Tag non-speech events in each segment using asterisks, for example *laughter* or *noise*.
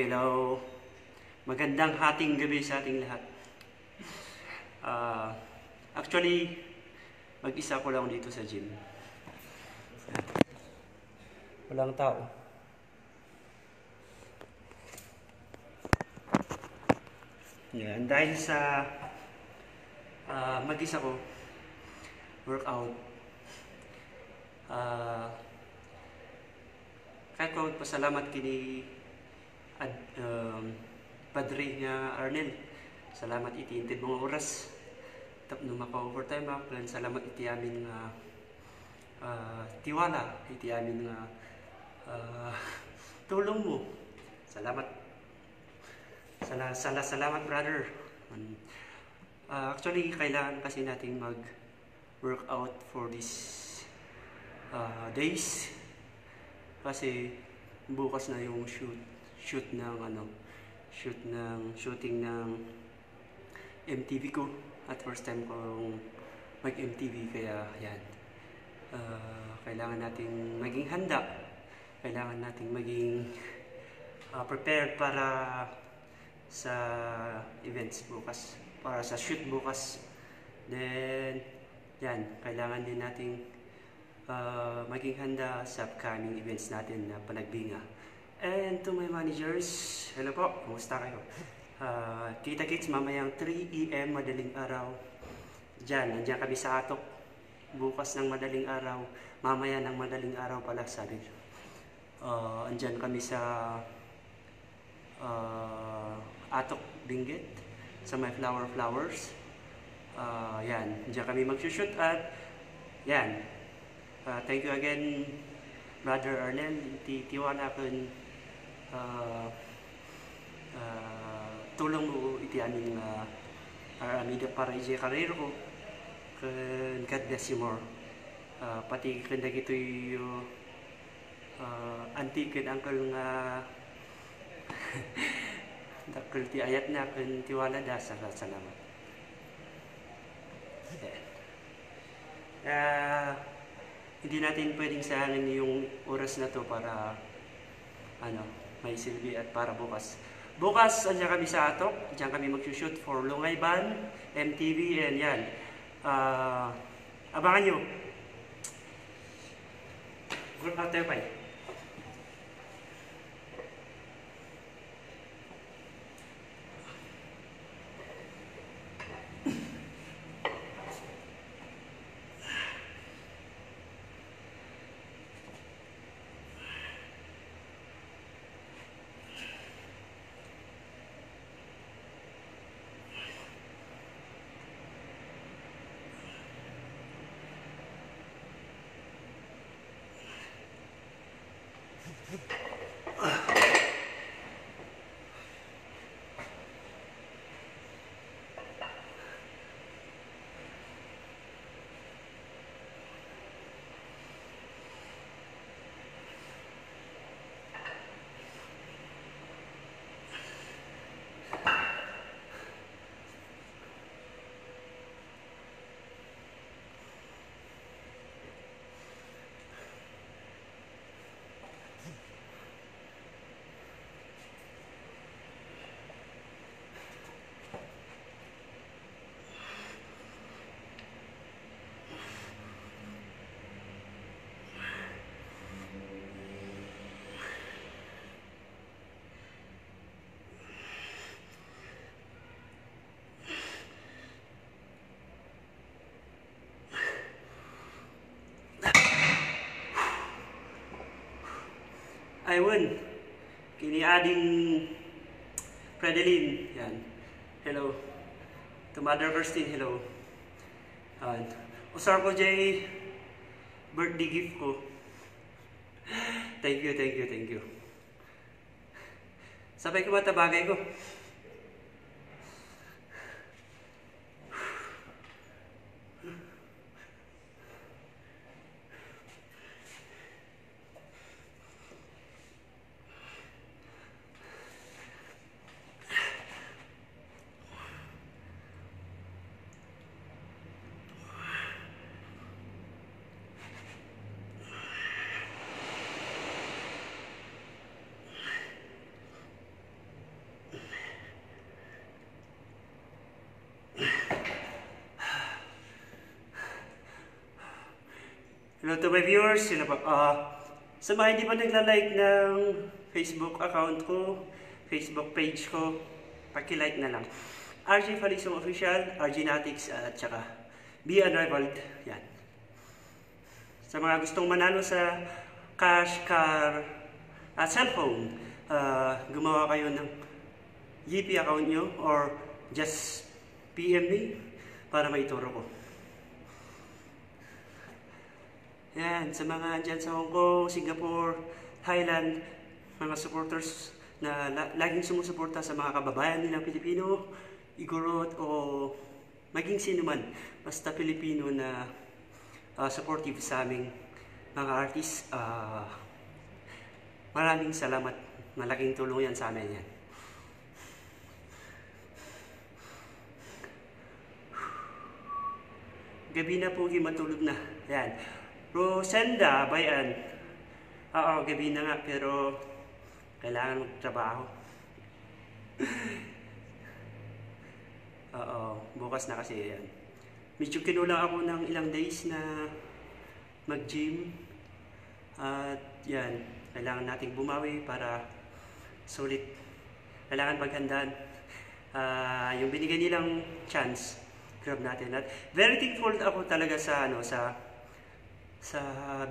Hello. Magandang hating gabi sa ating lahat. Ah, actually, mag-isa ko lang dito sa gym. Walang tao. Yan, dahil sa ah, mag-isa ko, workout, ah, kahit ko pasalamat kini ad, um, Padre nga Arnel. Salamat iti intid oras. Tap no maka-overtime ako. Plan salamat iti amin nga ah, tiwala. Iti amin nga ah, *laughs* tulong mo. Salamat. Sala, sala, salamat brother. Um, ah, actually, kailangan kasi nating mag workout for these ah, days. Kasi bukas na yung shoot shoot ng ano shoot ng shooting ng MTV ko. At first time kong mag MTV kaya yan Ah, kailangan nating maging handa. Kailangan nating maging ah, prepared para sa events bukas para sa shoot bukas. Then yan kailangan din nating uh, maging handa sa upcoming events natin na panagbinga. And to my managers, hello po, kumusta kayo? Uh, kita kits mamayang 3 AM madaling araw. Diyan, nandiyan kami sa Atok. Bukas ng madaling araw, mamaya ng madaling araw pala sabi. Uh, andyan kami sa uh, Atok Benguet sa My Flower Flowers. Uh, yan, diyan kami magsushoot at yan, Uh, thank you again, Brother Arnel. Ti tiwala kun uh, uh, tulong mo iti amin uh, aramida para ije karir ko. Kun God bless you more. Uh, pati kun dagito yung uh, auntie kun uncle nga *laughs* dakil ti ayat na kun tiwala da salamat. salamat. Uh, hindi natin pwedeng sayangin yung oras na to para ano, may silbi at para bukas. Bukas, andyan kami sa Atok. Diyan kami mag-shoot for Lungay Ban, MTV, and yan. Uh, abangan nyo. Group out tayo pa. Ayun, kini ading Predeline, yan. Hello. To Mother Kirstine, hello. Yan. Usar ko Jay, birthday gift ko. *laughs* Thank you, thank you, thank you. Sabay ko matabagay ko. Hello to my viewers. Sino pa? Ah, sa mga hindi pa nagla-like ng Facebook account ko, Facebook page ko, paki-like na lang. RJ Falisong Official, RJ Natics, at saka Be Unrivaled. Yan. Sa mga gustong manalo sa cash, car, at cellphone, ah, gumawa kayo ng GP account nyo or just PM me para maituro ko. Yan, sa mga dyan sa Hong Kong, Singapore, Thailand, mga supporters na la- laging sumusuporta sa mga kababayan nilang Pilipino, Igorot o maging sino man, basta Pilipino na ah, supportive sa aming mga artists, ah, maraming salamat. Malaking tulong yan sa amin yan. Gabi na po, matulog na. Yan. Rosenda, bayan. Oo, gabi na nga, pero kailangan magtrabaho. *laughs* Oo, bukas na kasi yan. Medyo kinulang ako ng ilang days na mag-gym. At yan, kailangan nating bumawi para sulit. Kailangan paghandaan. Ah, yung binigay nilang chance, grab natin. At very thankful ako talaga sa ano sa sa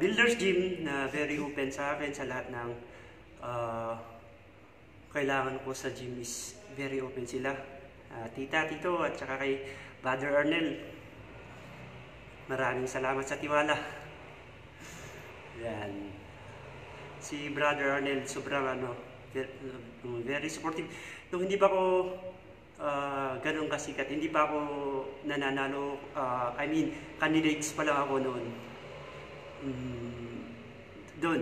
Builders Gym na very open sa akin sa lahat ng ah, kailangan ko sa gym is very open sila. Ah, tita, tito at saka kay Brother Arnel. Maraming salamat sa tiwala. Yan. Si Brother Arnel sobrang ano, very, very supportive. Nung hindi pa ako ah, ganun kasikat, hindi pa ako nananalo, ah, I mean, candidates pa lang ako noon. Mm, doon,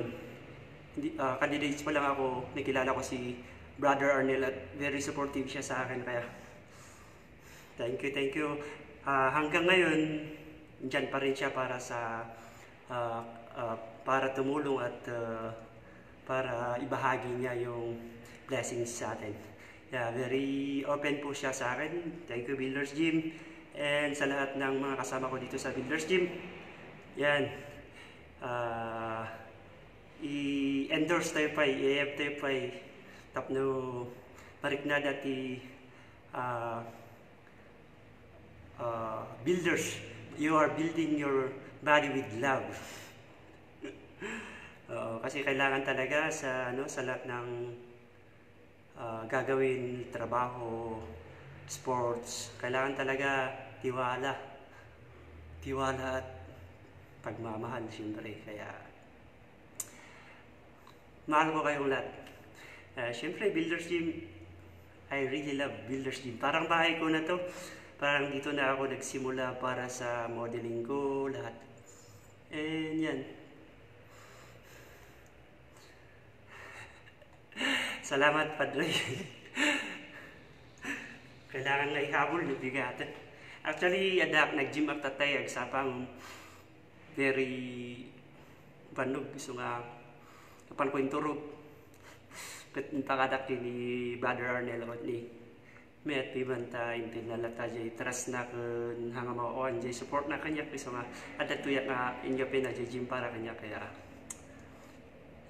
ah, candidates pa lang ako, nakilala ko si Brother Arnel at very supportive siya sa akin kaya thank you, thank you. Ah, hanggang ngayon, dyan pa rin siya para sa ah, ah, para tumulong at ah, para ibahagi niya yung blessings sa atin. Yeah, very open po siya sa akin. Thank you Builders Gym and sa lahat ng mga kasama ko dito sa Builders Gym. Yan. Ah, i-endorse tayo pa, i-AF tayo pa, tapno parikna dati ah, ah, builders. You are building your body with love. *laughs* Oo, kasi kailangan talaga sa ano sa lahat ng ah, gagawin, trabaho, sports, kailangan talaga tiwala. Tiwala at pagmamahal siyempre. Kaya mahal ko kayong lahat. Uh, siyempre, Builders Gym, I really love Builders Gym. Parang bahay ko na to. Parang dito na ako nagsimula para sa modeling ko, lahat. And yan. *laughs* Salamat, Padre. *laughs* Kailangan na ihabol, nabigatan. Actually, adak, nag-gym at tatay, agsapang very banog. Gusto nga, kapan ko yung turog. Kat pakadak ni Brother Arnel o ni Met pibanta intil na lata jay trust na kun hanga maoan jay support na kanya kiso nga ada tuyak nga inyo pina jay gym para kanya kaya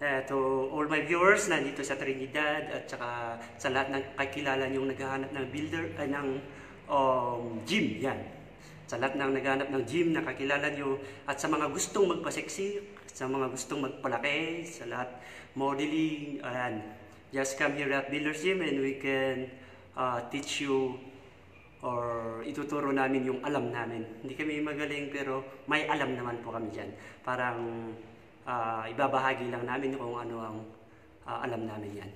eh, to all my viewers na dito sa Trinidad at saka sa lahat ng kakilala niyong naghahanap ng builder ay ng um, gym yan sa lahat ng naghahanap ng gym na kakilala niyo at sa mga gustong magpaseksi sa mga gustong magpalaki sa lahat modeling ayan just come here at Builders Gym and we can uh, teach you or ituturo namin yung alam namin. Hindi kami magaling pero may alam naman po kami dyan. Parang ah, ibabahagi lang namin kung ano ang ah, alam namin yan.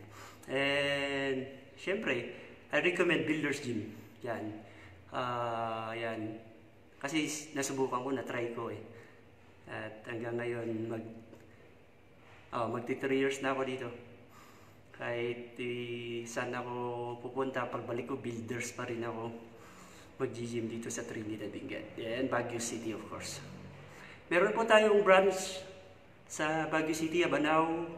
And syempre, I recommend Builders Gym. Yan. Ah, yan. Kasi nasubukan ko, na-try ko eh. At hanggang ngayon, mag, oh, magti 3 years na ako dito kahit eh, saan ako pupunta, pagbalik ko, builders pa rin ako mag-gym dito sa Trinidad Benguet. And Baguio City, of course. Meron po tayong branch sa Baguio City, Abanao,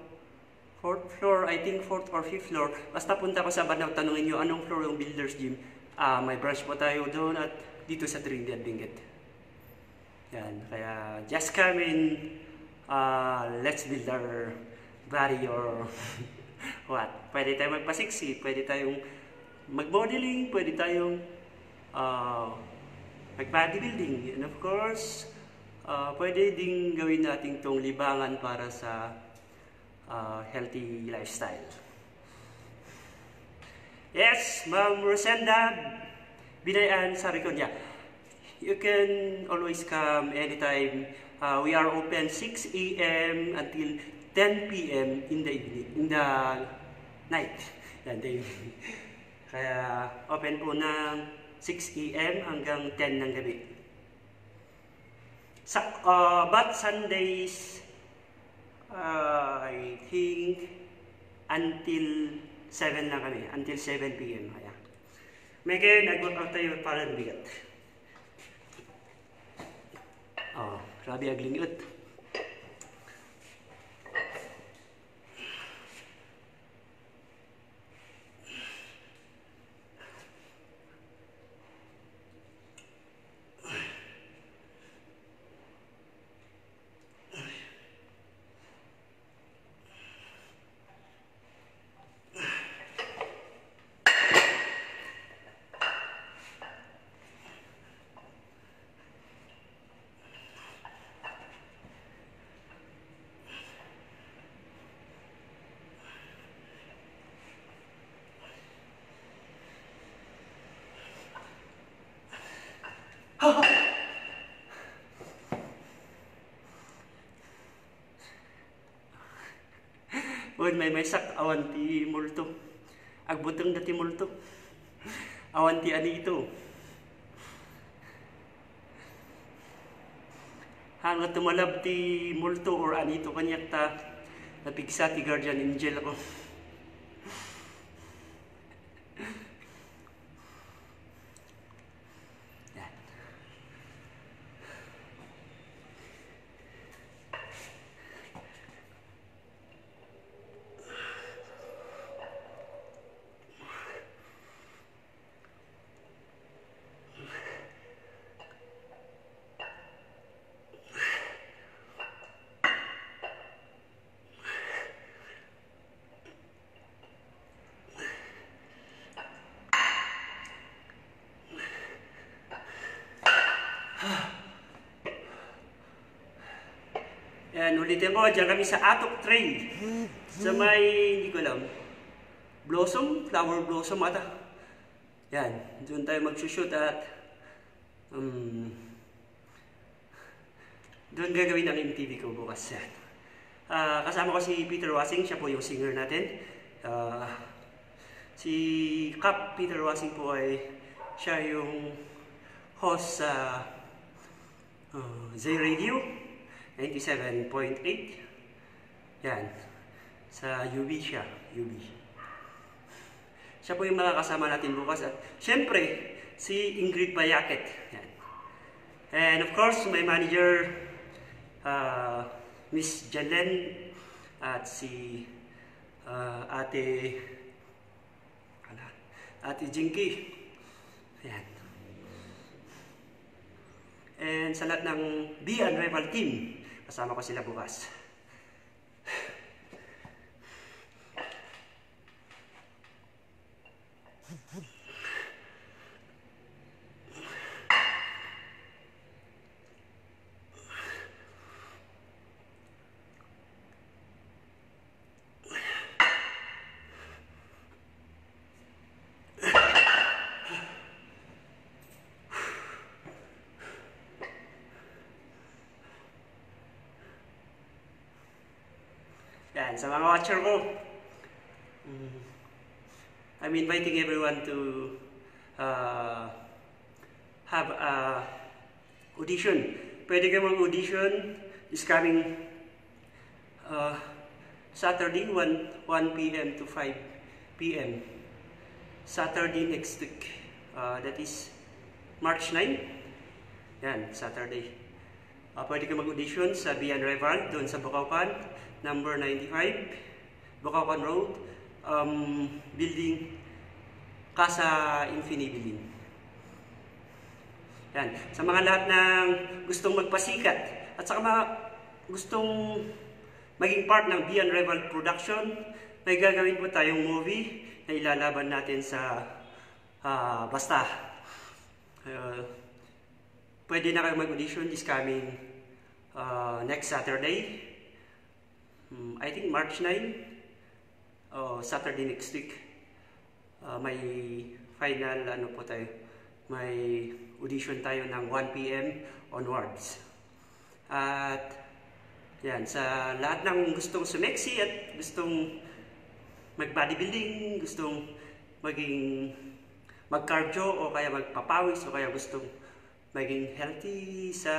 fourth floor, I think fourth or fifth floor. Basta punta ko sa Abanao, tanungin nyo anong floor yung builder's gym. Ah, may branch po tayo doon at dito sa Trinidad Benguet. Yan, kaya just come in, uh, let's build our body or *laughs* what. Pwede tayong magpasiksi, pwede tayong mag-modeling, pwede tayong uh, mag-bodybuilding. And of course, uh, pwede ding gawin natin tong libangan para sa uh, healthy lifestyle. Yes, Ma'am Rosenda, Binayan sa Riconia. You can always come anytime. Uh, we are open 6 a.m. until 10 p.m. in the evening, in the night. Yan, the. Kaya open po ng 6 a.m. hanggang 10 ng gabi. Sa, uh, but Sundays, uh, I think until 7 lang kami. Until 7 p.m. මේකේ නැගුවක් අතයි පාරෙන් දිගත් ආ රාබියා ගලින්ගලත් may may sak awan ti multo. Agbutang dati multo. Awan ti ani ito. Hanga tumalab ti multo or ani ito kanyak ta napigsa ti guardian angel ako. Yan, ulitin ko, dyan kami sa Atok Trail. Sa may, hindi ko alam, Blossom, Flower Blossom ata. Yan, doon tayo magsushoot at um, doon gagawin ang MTV ko bukas. Yan. Ah, kasama ko si Peter Wasing, siya po yung singer natin. Ah, si Cap Peter Wasing po ay siya yung host sa uh, Z Radio 97.8. Yan. Sa UB siya. UB. Siya po yung makakasama natin bukas. At syempre, si Ingrid Bayaket. Yan. And of course, my manager, uh, Miss Jalen, at si uh, ate, ala, ate Jinky. Yan. And sa lahat ng Be Unrival team, kasama ko sila bukas. Yan, sa mga watcher ko, mm, I'm inviting everyone to uh, have a audition. Pwede kayo mag-audition this coming uh, Saturday, 1, 1 p.m. to 5 p.m. Saturday next week. Uh, that is March 9. Yan, Saturday. Uh, pwede ka mag-audition sa Bian Rival, doon sa Bukaukan, number 95, Bukaukan Road, um, building Casa Infinibilin. Yan. Sa mga lahat ng gustong magpasikat at sa mga gustong maging part ng Bian Rival Production, may gagawin po tayong movie na ilalaban natin sa ah, Basta. Uh, pwede na kayo mag-audition this coming uh, next Saturday. Hmm, I think March 9 o Saturday next week. Uh, may final ano po tayo. May audition tayo ng 1 p.m. onwards. At yan, sa lahat ng gustong sumeksi at gustong mag-bodybuilding, gustong maging mag-cardio o kaya magpapawis o kaya gustong maging healthy sa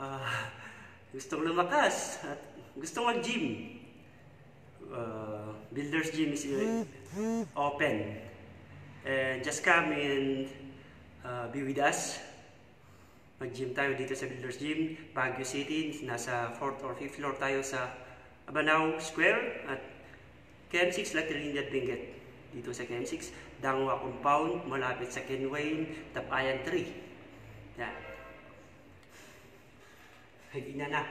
ah, *laughs* gustong lumakas at gustong mag-gym. Uh, Builder's Gym is uh, open. And just come and uh, be with us. Mag-gym tayo dito sa Builder's Gym, Baguio City. Nasa 4th or 5th floor tayo sa Abanao Square at KM6 Latrinian Benguet. Dito sa KM6, Dangwa Compound, malapit sa Kenwayne, Tapayan 3. Yan. Hindi na na.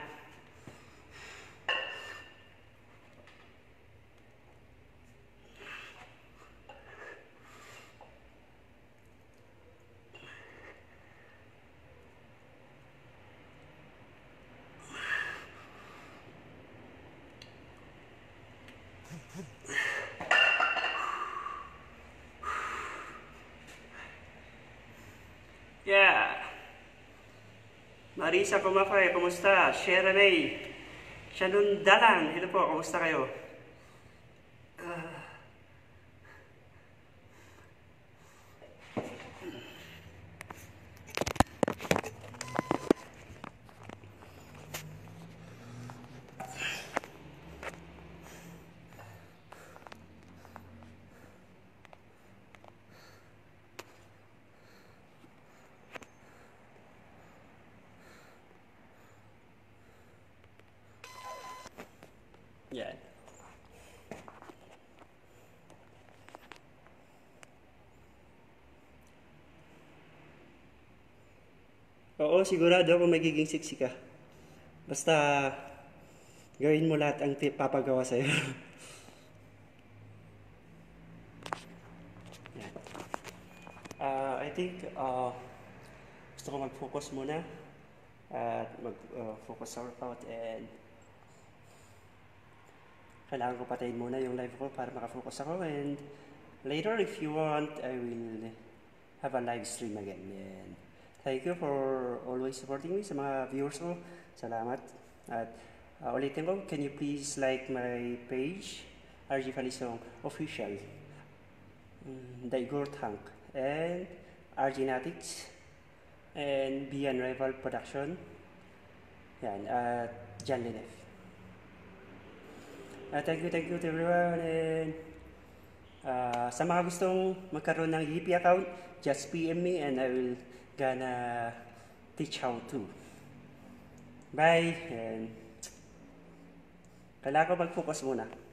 Yeah. Marisa Kumafay, kumusta? Shera May. Shannon Dalan, hello po, kumusta kayo? Ah. Yan. Oo, sigurado ako magiging sexy ka. Basta gawin mo lahat ang ti- papagawa sa'yo. *laughs* Ah, I think ah, gusto ko mag-focus muna at mag-focus sa workout and kailangan ko patayin muna yung live ko para makafocus ako and later if you want I will have a live stream again and thank you for always supporting me sa mga viewers ko. Salamat. At uh, ulitin ko can you please like my page RG Falisong official? Um, Daigor Tank. And RG Natics and Bian Rival Production. Yan at Jan Linef Uh, thank you, thank you to everyone. And uh, sa mga gustong magkaroon ng Yippee account, just PM me and I will gonna teach how to. Bye. And *tsk* kailangan ko mag-focus muna.